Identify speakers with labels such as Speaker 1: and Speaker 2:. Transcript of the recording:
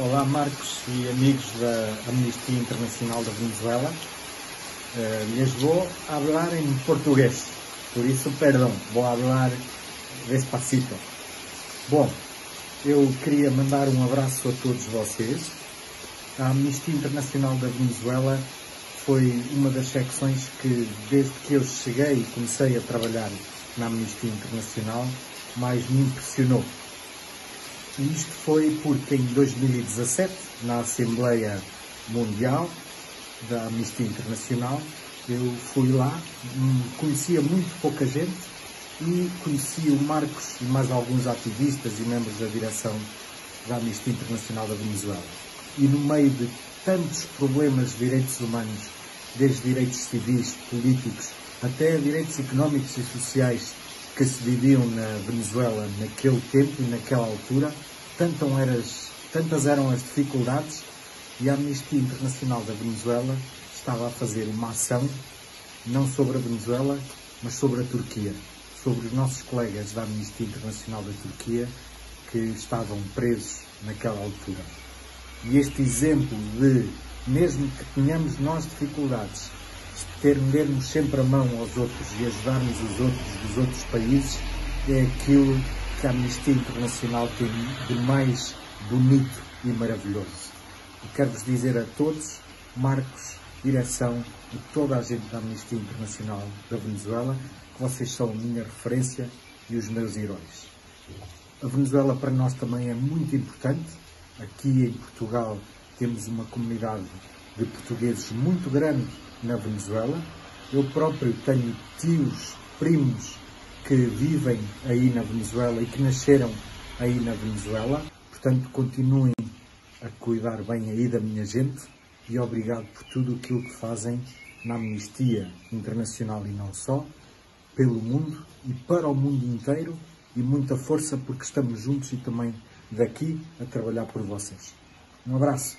Speaker 1: Olá, Marcos e amigos da Amnistia Internacional da Venezuela. Uh, les vou falar em português, por isso, perdão, vou falar despacito. Bom, eu queria mandar um abraço a todos vocês. A Amnistia Internacional da Venezuela foi uma das secções que, desde que eu cheguei e comecei a trabalhar na Amnistia Internacional, mais me impressionou e isto foi porque em 2017, na Assembleia Mundial da Amnistia Internacional, eu fui lá, hum, conhecia muito pouca gente e conheci o Marcos e mais alguns ativistas e membros da direção da Amnistia Internacional da Venezuela. E no meio de tantos problemas de direitos humanos, desde direitos civis, políticos, até direitos económicos e sociais que se viviam na Venezuela naquele tempo e naquela altura, tantas eram as dificuldades e a Amnistia Internacional da Venezuela estava a fazer uma ação não sobre a Venezuela, mas sobre a Turquia, sobre os nossos colegas da Amnistia Internacional da Turquia que estavam presos naquela altura. E este exemplo de, mesmo que tenhamos nós dificuldades, estendermos sempre a mão aos outros e ajudarmos os outros dos outros países, é aquilo que a Amnistia Internacional tem de mais bonito e maravilhoso. E quero-vos dizer a todos, Marcos, direção e toda a gente da Amnistia Internacional da Venezuela, que vocês são a minha referência e os meus heróis. A Venezuela para nós também é muito importante. Aqui em Portugal temos uma comunidade de portugueses muito grande na Venezuela. Eu próprio tenho tios, primos que vivem aí na Venezuela e que nasceram aí na Venezuela. Portanto, continuem a cuidar bem aí da minha gente e obrigado por tudo aquilo que fazem na Amnistia Internacional e não só, pelo mundo e para o mundo inteiro e muita força porque estamos juntos e também daqui a trabalhar por vocês. Um abraço.